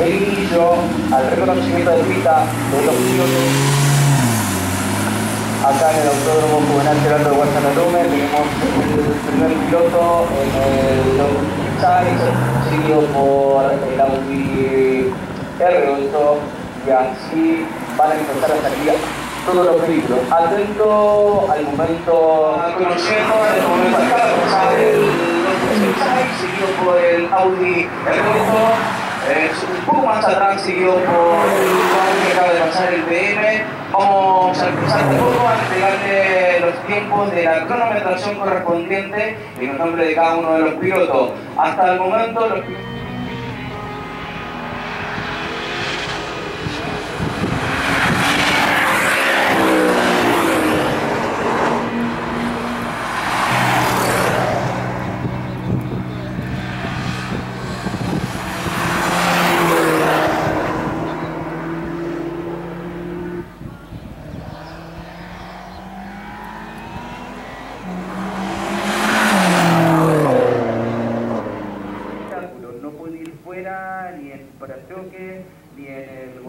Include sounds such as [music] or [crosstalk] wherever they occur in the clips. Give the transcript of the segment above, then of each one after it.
el al reconocimiento de pista de los pilotos. Acá en el Autódromo Juvenal Gerardo de Guadalajara tenemos el primer piloto en el 2016, seguido por el Audi R8 y así van a empezar a salir todos los vehículos. Atento al momento, conociendo el momento acá, el 2016, seguido por el Audi R8 un poco más atrás siguió por el que acaba de pasar el PM. Vamos a empezar un poco a entregarle los tiempos de la cronometración correspondiente en el nombre de cada uno de los pilotos. Hasta el momento los pilotos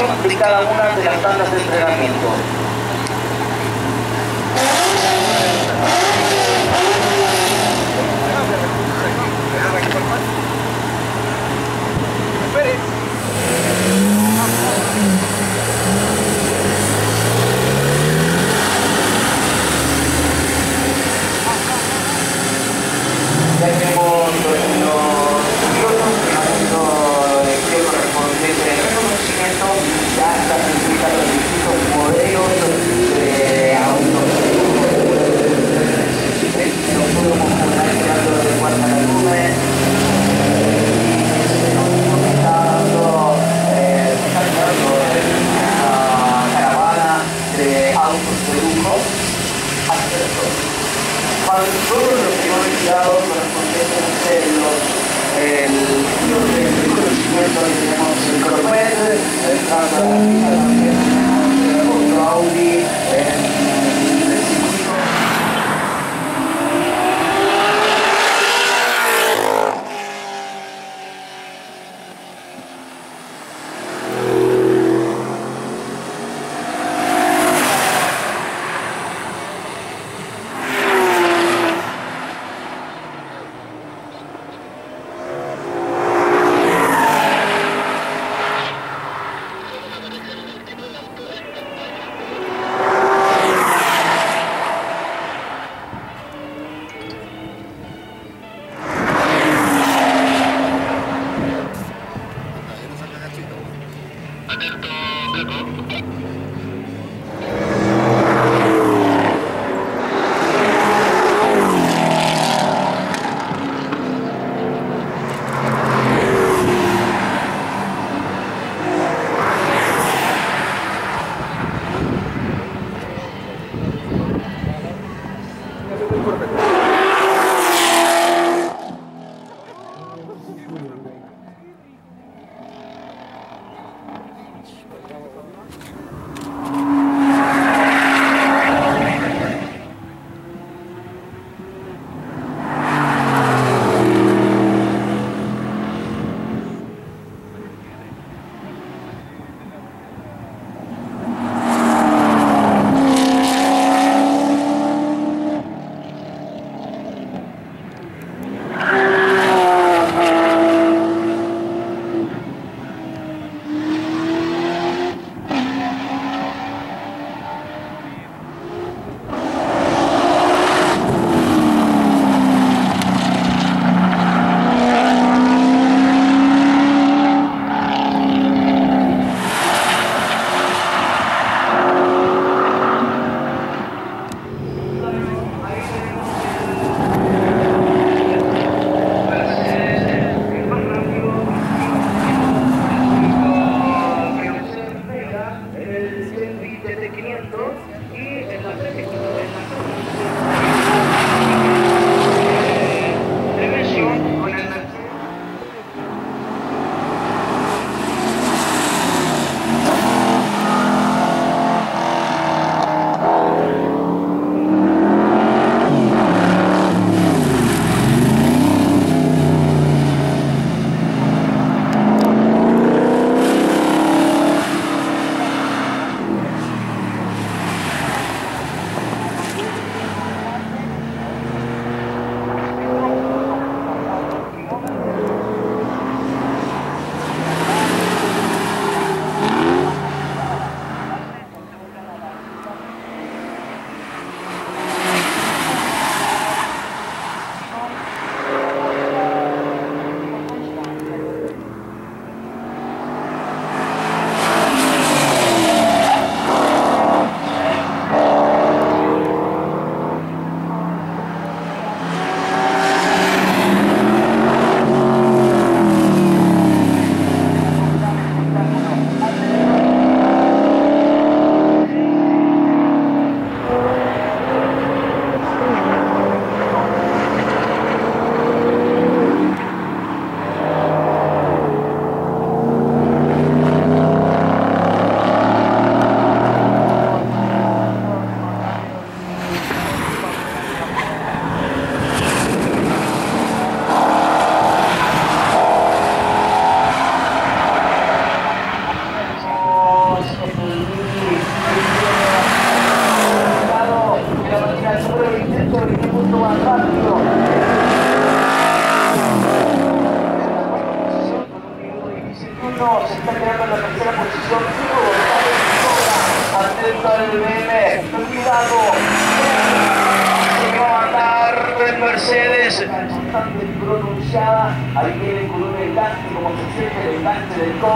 de cada una de las tandas de entrenamiento. Música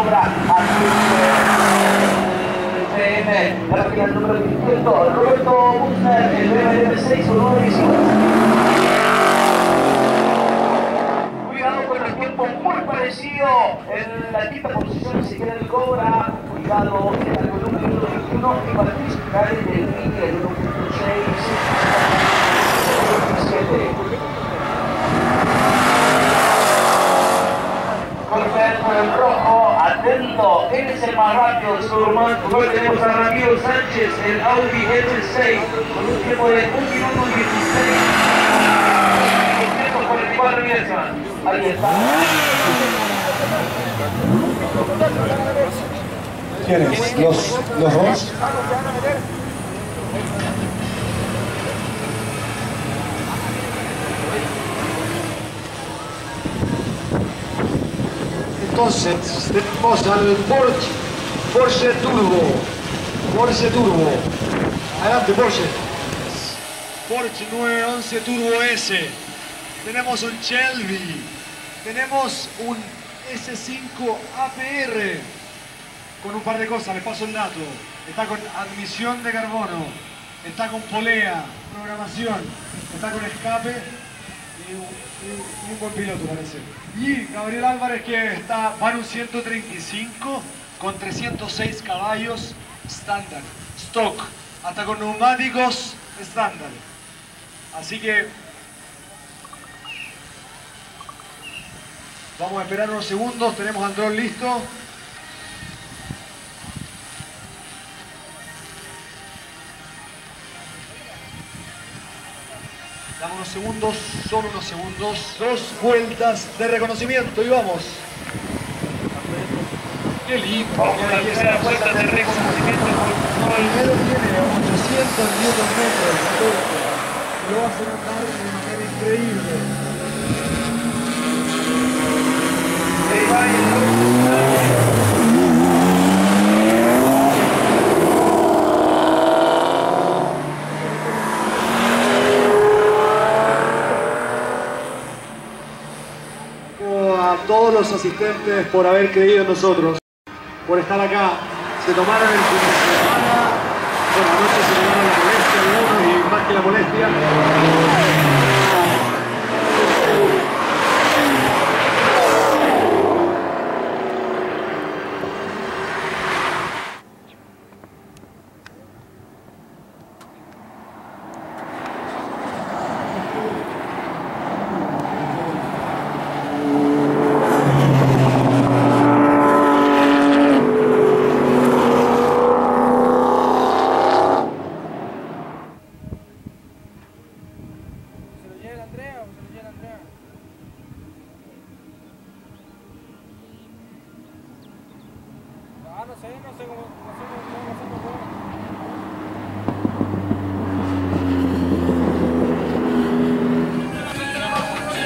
Cobra. Aquí el la máquina número 18, Roberto Buchner, el BM 6 o 9 Cuidado con el tiempo muy parecido en la quinta posición se queda el Cobra. Cuidado en la columna número 21 y Patricio Cárez del Mini, el 1.6. 27. Golpeando el rojo, atento, él es el más rápido de su hermano. Luego tenemos a Ramiro Sánchez, el Audi S6, con un tiempo de 1 minuto 16. 44 milésimas. Ahí está. ¿Quiénes? ¿Los, los dos? Entonces, tenemos al Porsche, Porsche Turbo. Porsche Turbo. Adelante, Porsche. Porsche 911 Turbo S. Tenemos un Shelby. Tenemos un S5 APR. Con un par de cosas, les paso el dato. Está con admisión de carbono. Está con polea, programación. Está con escape y un, buen piloto parece. Y Gabriel Álvarez que está, va un 135 con 306 caballos estándar, stock, hasta con neumáticos estándar. Así que vamos a esperar unos segundos, tenemos al dron listo. Unos segundos, solo unos segundos. Dos vueltas de reconocimiento y vamos. Qué lindo. Vamos la tercera vuelta de reconocimiento por Primero tiene 800 newton metros. Lo va a hacer andar de manera increíble. a todos los asistentes por haber creído en nosotros, por estar acá. Se tomaron el fin de semana, bueno, anoche se tomaron la molestia uno y más que la molestia.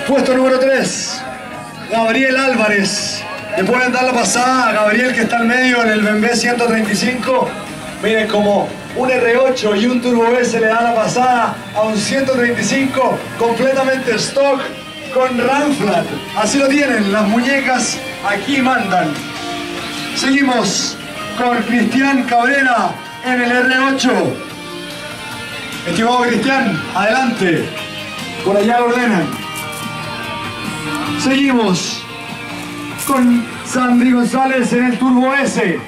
Puesto número 3, Gabriel Álvarez. Le pueden dar la pasada a Gabriel que está al medio en el BMW 135. Miren como un R8 y un Turbo S le da la pasada a un 135 completamente stock con Ramflat. Así lo tienen, las muñecas aquí mandan. Seguimos con Cristian Cabrera en el R8. Estimado Cristian, adelante. Por allá ordenan. Seguimos con Sandy González en el Turbo S.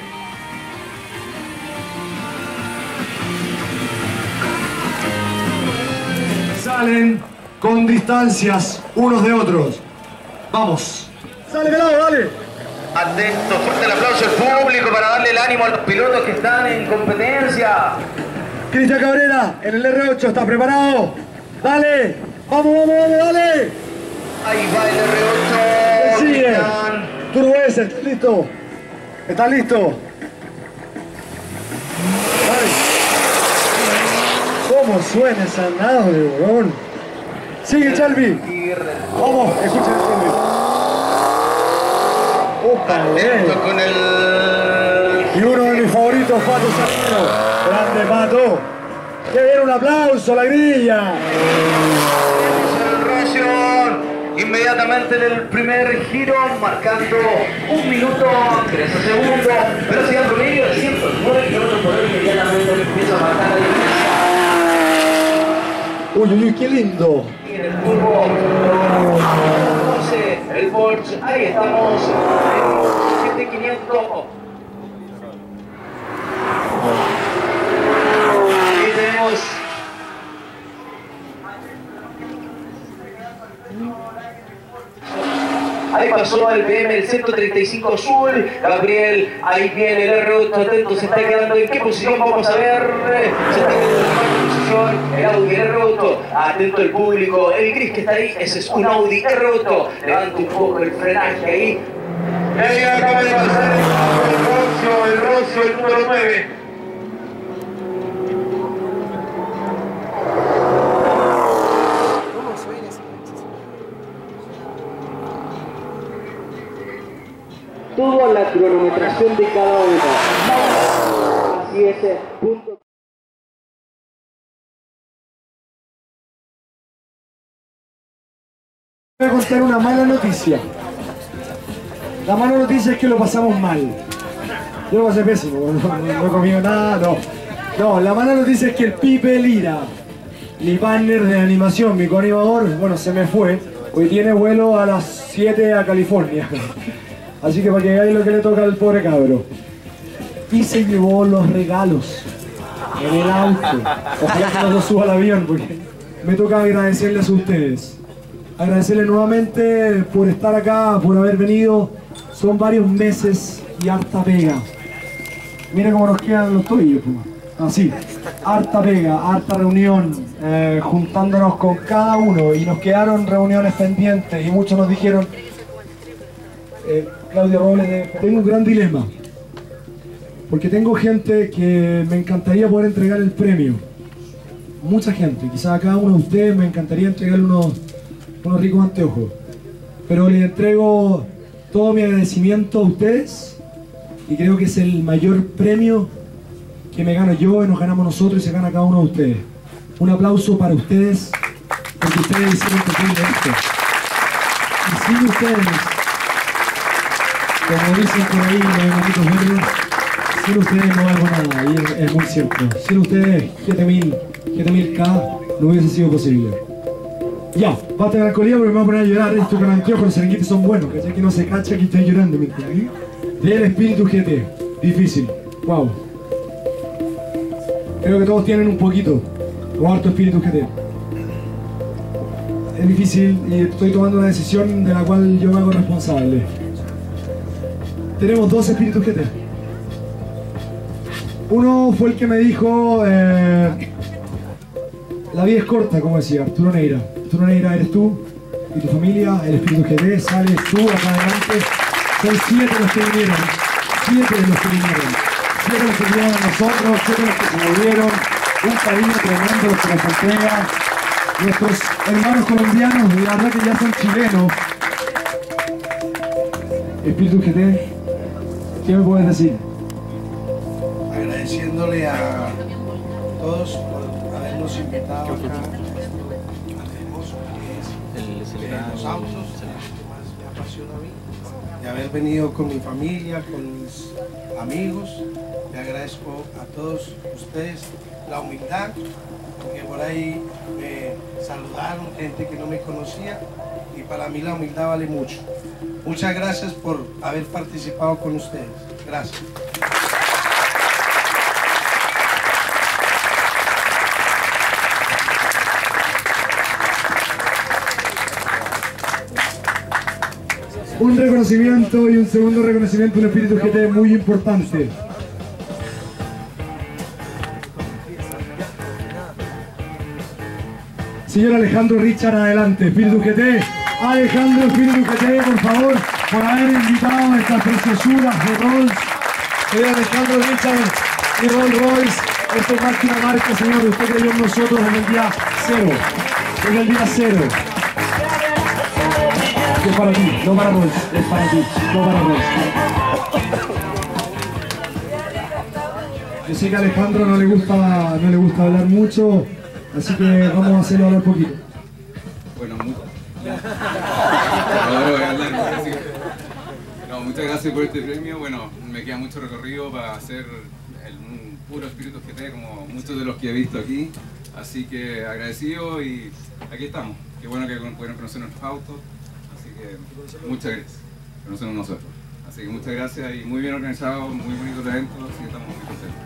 Salen con distancias unos de otros. Vamos. Sale pelado, dale. Atento, fuerte el aplauso al público para darle el ánimo a los pilotos que están en competencia. Cristian Cabrera en el R8, ¿está preparado? Dale. Vamos, vamos, vamos, dale. Ahí va el R8. Sigue. Cristian. Turbo S, ¿estás listo? ¿Estás listo? Dale. ¿Cómo suena esa nave, weón? Sigue, Chalvi. Vamos, escuchen el Chalvi. Atento eh. con el... Y uno de mis favoritos, Pato Salino. Grande Pato. Que viene un aplauso, la grilla. Inmediatamente en el primer giro, marcando un minuto 13 segundos. Velocidad promedio de 109 kilómetros por hora, inmediatamente empieza a marcar la diferencia. Uy, uy, qué lindo. Y en el 12, el Porsche, ahí estamos en 7500. Ahí tenemos Ahí pasó el PM, el 135 azul. Gabriel, ahí viene el R8, atento, se está quedando en qué posición, vamos a ver. El Audi R8. Atento el público, el gris que está ahí, ese es un Audi R8. Levanta un poco el frenaje ahí. Ahí acaba de pasar el Rocio, el Rocio, el número 9. ¿Cómo suena ese coche? Tuvo la cronometración de cada uno. Así es, eh, punto. Contar una mala noticia. La mala noticia es que lo pasamos mal. Yo lo pasé pésimo, no, no- no he comido nada, no. No, la mala noticia es que el Pipe Lira, mi partner de animación, mi coanimador, bueno, se me fue. Hoy tiene vuelo a las 7 a California. [laughs] Así que para que veáis lo que le toca al pobre cabro. Y se llevó los regalos en el auto. Ojalá que no suba al avión porque me toca agradecerles a ustedes. Agradecerles nuevamente por estar acá, por haber venido. Son varios meses y harta pega. Mira cómo nos quedan los tobillos. pues. Así, harta pega, harta reunión, eh, juntándonos con cada uno y nos quedaron reuniones pendientes y muchos nos dijeron, eh, Claudio Robles, tengo un gran dilema, porque tengo gente que me encantaría poder entregar el premio, mucha gente, quizás a cada uno de ustedes me encantaría entregarle unos, unos ricos anteojos, pero les entrego todo mi agradecimiento a ustedes y creo que es el mayor premio que me gano yo y nos ganamos nosotros y se gana cada uno de ustedes. Un aplauso para ustedes, porque ustedes hicieron posible esto. Y sin ustedes, como dicen por ahí los monitos verdes, sin ustedes no valgo nada, y es, es muy cierto. Sin ustedes, 7000, 7000K no hubiese sido posible. Ya, basta de alcoholía porque me voy a poner a llorar. Esto con anteojos, los serenguites son buenos, ¿cachai? Que no se cacha que estoy llorando, ¿me entiendes? Del espíritu GT, difícil, wow. Creo que todos tienen un poquito, o harto espíritu GT. Es difícil y estoy tomando una decisión de la cual yo me hago responsable. Tenemos dos espíritus GT. Uno fue el que me dijo, eh, la vida es corta, como decía Arturo Neira. Arturo Neira eres tú y tu familia, el espíritu GT, sales tú acá adelante. Son siete los que vinieron, siete de los que vinieron. Siete los que vinieron a nosotros, siete los que se volvieron. Un cariño tremendo los que nos. Nuestros hermanos colombianos, la verdad que ya son chilenos. Espíritu GT, ¿qué me puedes decir? agradeciéndole a todos por habernos invitado acá los autos, más me apasiona a mí, de haber venido con mi familia, con mis amigos. Le agradezco a todos ustedes la humildad, porque por ahí me saludaron gente que no me conocía y para mí la humildad vale mucho. Muchas gracias por haber participado con ustedes. Gracias. Un reconocimiento y un segundo reconocimiento, un espíritu GT muy importante. Señor Alejandro Richard, adelante, Espíritu GT. Alejandro Espíritu GT, por favor, por haber invitado a estas preciosuras de Rolls. Señor Alejandro Richard y Rolls Royce. Esto es una marca, señor. Usted creyó en nosotros en el día cero. En el día cero. Es para ti, no para Rolls, es para ti, no para Rolls. Yo sé que a Alejandro no le gusta, no le gusta hablar mucho, así que vamos a hacerlo hablar poquito. Bueno, mu- Ahora voy a hablar, así que- No, muchas gracias por este premio. Bueno, me queda mucho recorrido para hacer el- un puro espíritu GT como muchos de los que he visto aquí. Así que agradecido y aquí estamos. Qué bueno que pudieron conocer nuestros autos. Que muchas gracias. Conocernos nosotros. Así que muchas gracias y muy bien organizado, muy bonito el evento. Así que estamos muy contentos.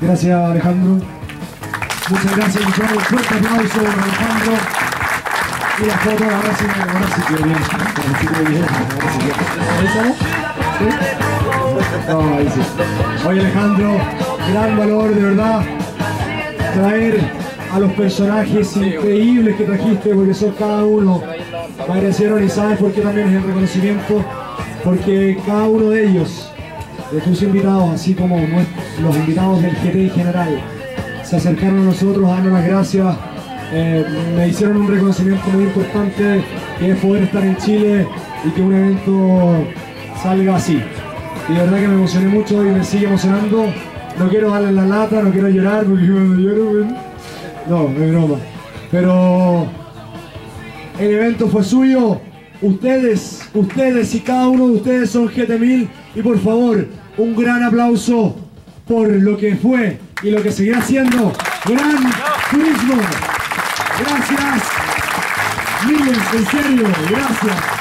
Gracias Alejandro. Muchas gracias, muchas Un fuerte aplauso Alejandro. Y la foto, ahora sí, ahora sí quedó bien. Ahora sí quedó bien. No, sí. Oye Alejandro, gran valor de verdad traer a los personajes increíbles que trajiste, porque son cada uno merecieron y sabes por qué también es el reconocimiento, porque cada uno de ellos, de tus invitados, así como los invitados del GT en general, se acercaron a nosotros a darnos las gracias, eh, me hicieron un reconocimiento muy importante, que es poder estar en Chile y que un evento salga así. Y de verdad que me emocioné mucho y me sigue emocionando. No quiero darle la lata, no quiero llorar porque [laughs] cuando lloro, no, es broma. Pero el evento fue suyo. Ustedes, ustedes y cada uno de ustedes son GT1000 y por favor, un gran aplauso por lo que fue y lo que seguirá siendo Gran Turismo. Gracias. Miren, en serio, gracias.